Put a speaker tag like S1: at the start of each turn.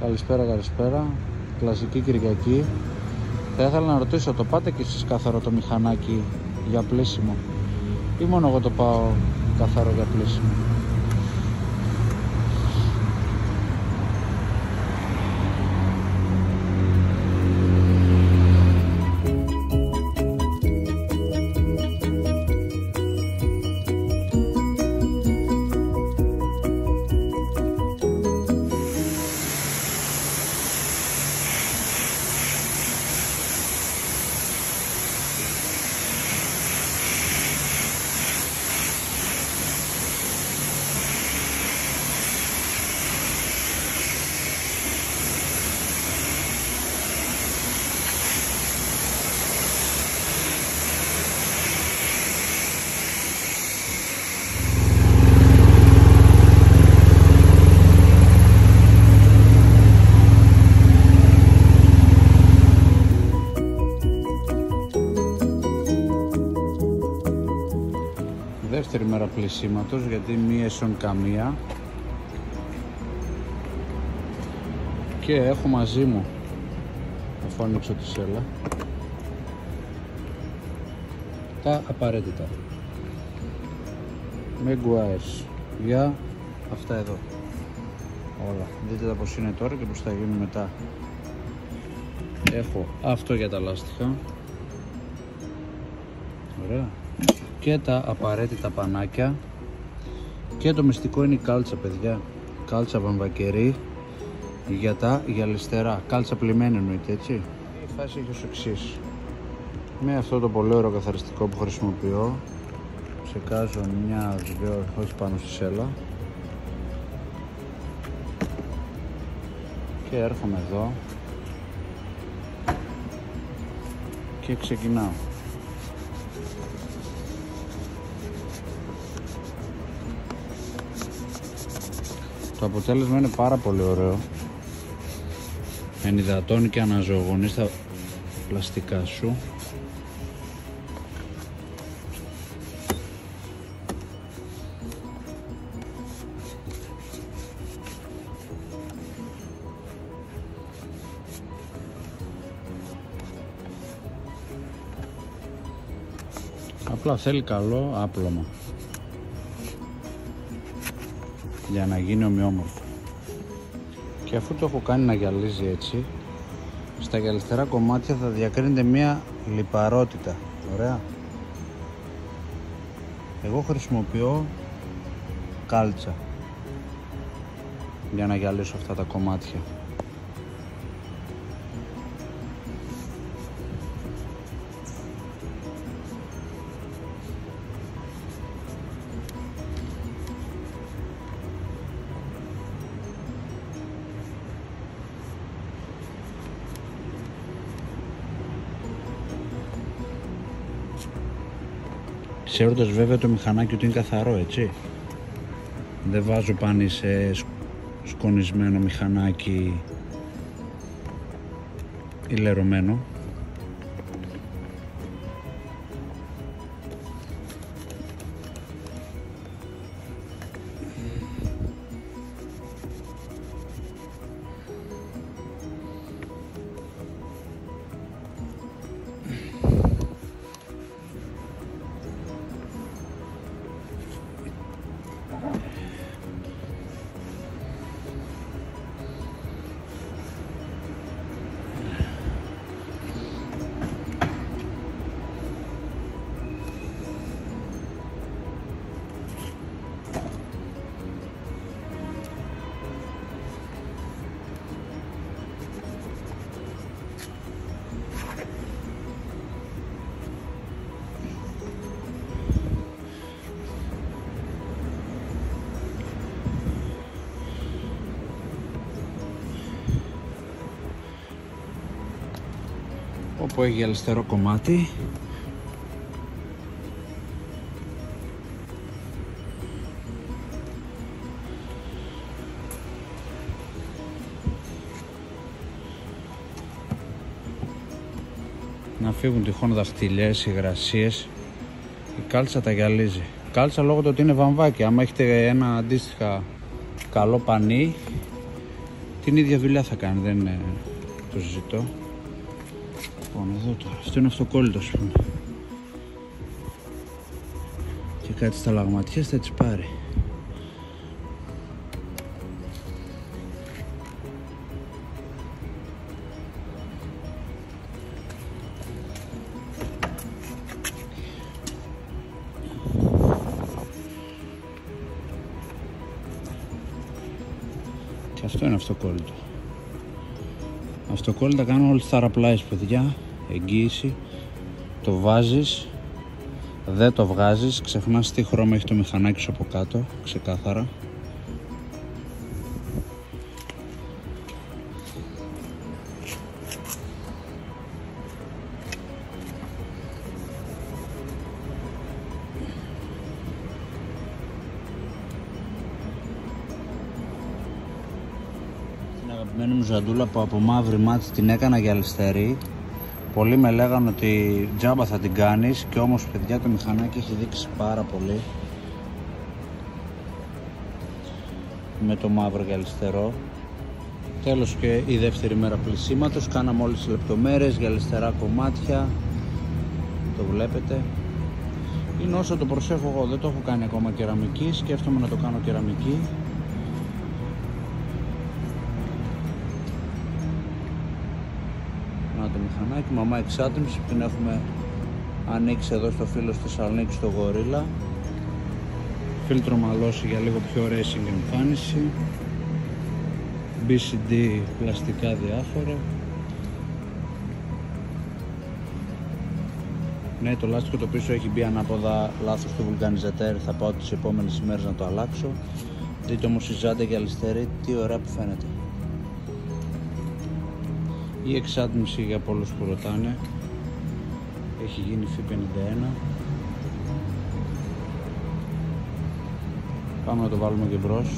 S1: Καλησπέρα, καλησπέρα. Κλασική Κυριακή. Θα ήθελα να ρωτήσω, το πάτε και εσείς καθαρό το μηχανάκι για πλήσιμο; Ή μόνο εγώ το πάω καθαρό για πλήσιμο; Δεύτερη μέρα πλησίματος γιατί μη έσον καμία. Και έχω μαζί μου αφού ανοίξω τη σέλα. Τα απαραίτητα. Με γκουάες για αυτά εδώ. Όλα. Δείτε τα πως είναι τώρα και πως θα γίνουν μετά. Έχω αυτό για τα λάστιχα. Ωραία και τα απαραίτητα πανάκια και το μυστικό είναι η κάλτσα παιδιά. Κάλτσα βαμβακερή για τα γυαλιστερά. Κάλτσα πλημμένη εννοείται έτσι. Η φάση έχει ως εξής. Με αυτό το πολύ ωραίο καθαριστικό που χρησιμοποιώ ξεκάζω μια δύο όχι πάνω στη σέλα. Και έρχομαι εδώ. Και ξεκινάω Το αποτέλεσμα είναι πάρα πολύ ωραίο. Ενυδατώνει και αναζωογονείς στα πλαστικά σου. Απλά θέλει καλό άπλωμα για να γίνει ομοιόμορφο. Και αφού το έχω κάνει να γυαλίζει έτσι στα γυαλιστερά κομμάτια θα διακρίνεται μία λιπαρότητα. Ωραία. Εγώ χρησιμοποιώ κάλτσα για να γυαλίσω αυτά τα κομμάτια ξέροντας βέβαια το μηχανάκι ότι είναι καθαρό έτσι. Δεν βάζω πάνω σε σκονισμένο μηχανάκι ηλερωμένο όπου έχει αριστερό κομμάτι. Να φύγουν τυχόν δαχτυλιές, υγρασίες. Η κάλτσα τα γυαλίζει. Κάλτσα λόγω του ότι είναι βαμβάκι. Άμα έχετε ένα αντίστοιχα καλό πανί την ίδια δουλειά θα κάνει, δεν είναι το ζητώ. Λοιπόν, εδώ τώρα, αυτό είναι αυτοκόλλητο ας πούμε. Και κάτι στα λαγματιές θα τις πάρει. Και αυτό είναι αυτοκόλλητο. Αυτοκόλλητα κάνω όλες τις θαραπλάες παιδιά. Εγγύηση. Το βάζεις. Δεν το βγάζεις. Ξεχνάς τι χρώμα έχει το μηχανάκι σου από κάτω. Ξεκάθαρα. Την αγαπημένη μου ζαντούλα που από μαύρη μάτι την έκανα για αριστερή. Πολλοί με λέγανε ότι τζάμπα θα την κάνεις και όμως παιδιά το μηχανάκι έχει δείξει πάρα πολύ. Με το μαύρο για αριστερό. Τέλος και η δεύτερη μέρα πλησίματος. Κάναμε όλες τις λεπτομέρειες για αριστερά κομμάτια. Το βλέπετε. Είναι όσο το προσέχω εγώ, δεν το έχω κάνει ακόμα κεραμική. Σκέφτομαι να το κάνω κεραμική. Να το μηχανάκι, μαμά εξάτμιση που την έχουμε ανοίξει εδώ στο φίλο στη Θεσσαλονίκη στο Γορίλα. Φίλτρο μαλώσει για λίγο πιο racing εμφάνιση. BCD πλαστικά διάφορα. Ναι, το λάστιχο το πίσω έχει μπει ανάποδα λάθος του βουλκανιζατέρ. Θα πάω τις επόμενες ημέρες να το αλλάξω. Δείτε όμως η ζάντα και αλυστερή, τι ωραία που φαίνεται. Η εξάτμιση για πολλούς που ρωτάνε έχει γίνει F51. Πάμε να το βάλουμε και μπρος.